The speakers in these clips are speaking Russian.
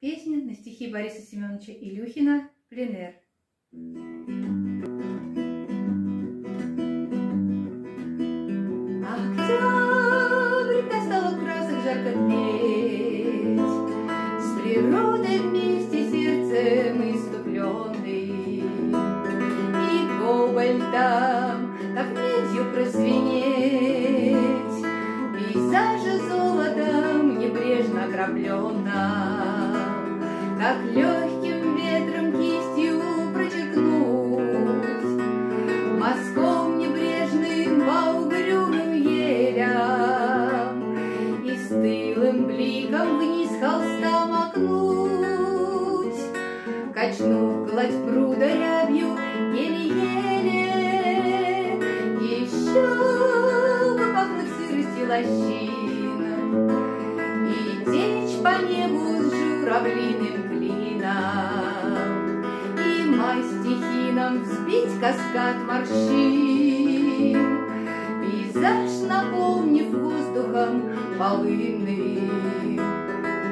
Песня на стихи Бориса Семеновича Илюхина «Пленер». Октябрь достал красок жарко тлеть, С природой вместе сердцем иступленный. И кобальтом, как медью прозвенеть, Пейзажа золотом небрежно окропленно, Как легким ветром кистью прочеркнуть Мазком небрежным по угрюмым елям И стылым бликом вниз холста макнуть, Качнув гладь пруда рябью еле-еле, Еще бы пахнуть сыростью лощин. И течь по небу с журавлиным клином, И май стихином взбить каскад морщин, Пейзаж наполнив воздухом полынным.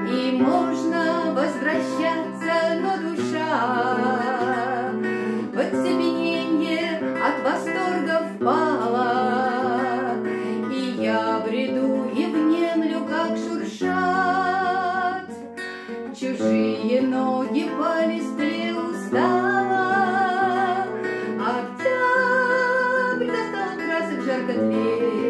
И можно возвращаться, Чужие ноги по листве устала. Октябрь достал красок жарко тлеть,